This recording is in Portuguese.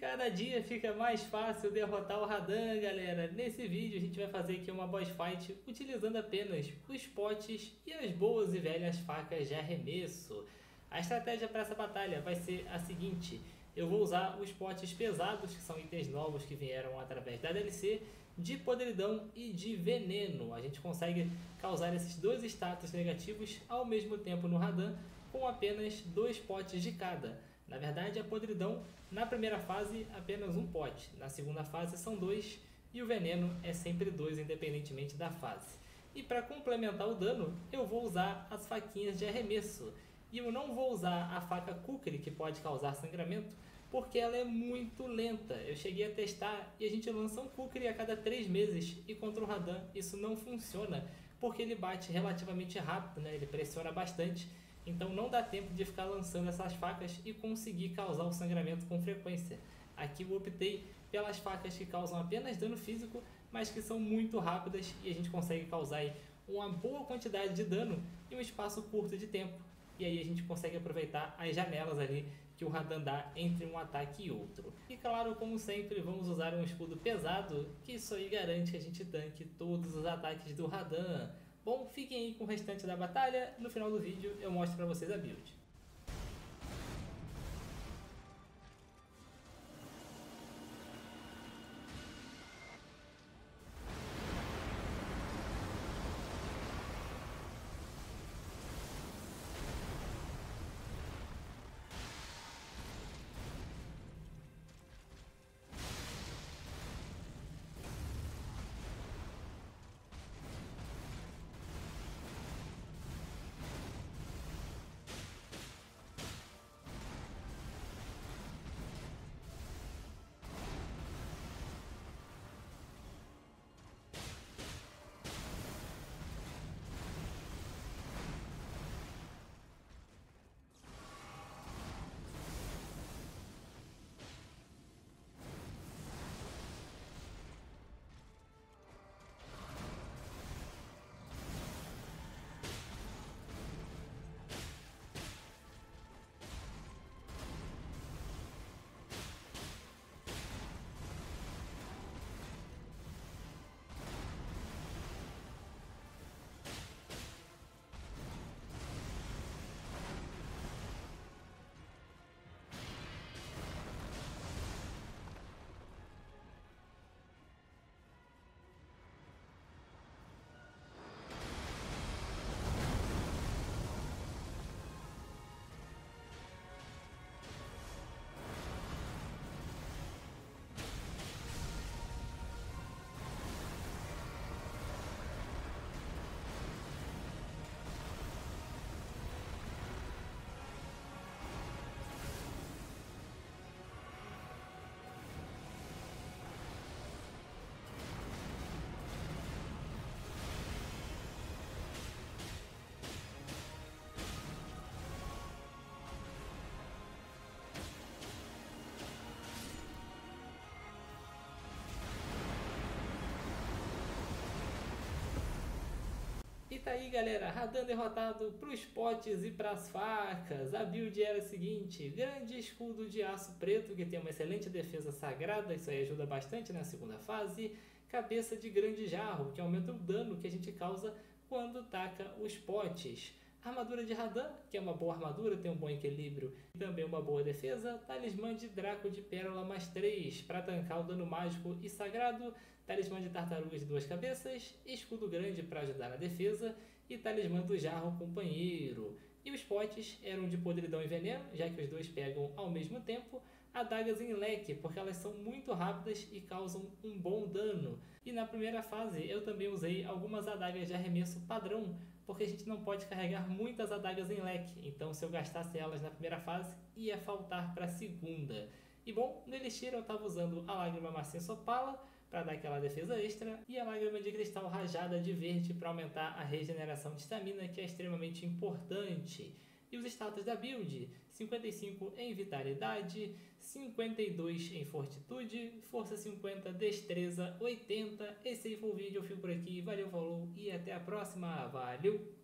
cada dia fica mais fácil derrotar o Radan, galera. Nesse vídeo a gente vai fazer aqui uma boss fight utilizando apenas os potes e as boas e velhas facas de arremesso. A estratégia para essa batalha vai ser a seguinte, eu vou usar os potes pesados, que são itens novos que vieram através da DLC, de podridão e de veneno. A gente consegue causar esses dois status negativos ao mesmo tempo no Radan com apenas dois potes de cada. Na verdade, a podridão, na primeira fase, apenas um pote. Na segunda fase, são dois. E o veneno é sempre dois, independentemente da fase. E para complementar o dano, eu vou usar as faquinhas de arremesso. E eu não vou usar a faca Kukri, que pode causar sangramento, porque ela é muito lenta. Eu cheguei a testar e a gente lança um Kukri a cada 3 meses. E contra o Radan isso não funciona, porque ele bate relativamente rápido, né? ele pressiona bastante então não dá tempo de ficar lançando essas facas e conseguir causar o sangramento com frequência. Aqui eu optei pelas facas que causam apenas dano físico, mas que são muito rápidas e a gente consegue causar uma boa quantidade de dano em um espaço curto de tempo. E aí a gente consegue aproveitar as janelas ali que o Radan dá entre um ataque e outro. E claro, como sempre, vamos usar um escudo pesado, que isso aí garante que a gente tanque todos os ataques do Radan. Bom, fiquem aí com o restante da batalha, no final do vídeo eu mostro para vocês a build. Tá aí galera, Radan derrotado pros potes e pras facas. A build era a seguinte, grande escudo de aço preto que tem uma excelente defesa sagrada, isso aí ajuda bastante na segunda fase. Cabeça de grande jarro, que aumenta o dano que a gente causa quando taca os potes. Armadura de Radan, que é uma boa armadura, tem um bom equilíbrio e também uma boa defesa. Talismã de Draco de Pérola mais 3, para tancar o dano mágico e sagrado. Talismã de Tartaruga de duas cabeças. Escudo grande para ajudar na defesa. E Talismã do Jarro Companheiro. E os potes eram de podridão e veneno, já que os dois pegam ao mesmo tempo. Adagas em leque, porque elas são muito rápidas e causam um bom dano. E na primeira fase eu também usei algumas adagas de arremesso padrão, porque a gente não pode carregar muitas adagas em leque, então se eu gastasse elas na primeira fase, ia faltar para a segunda. E bom, no Elixir eu estava usando a Lágrima Macia Sopala para dar aquela defesa extra e a Lágrima de Cristal Rajada de Verde para aumentar a regeneração de estamina, que é extremamente importante. E os status da build, 55 em vitalidade, 52 em fortitude, força 50, destreza 80. Esse aí foi o vídeo, eu fico por aqui, valeu, falou e até a próxima, valeu!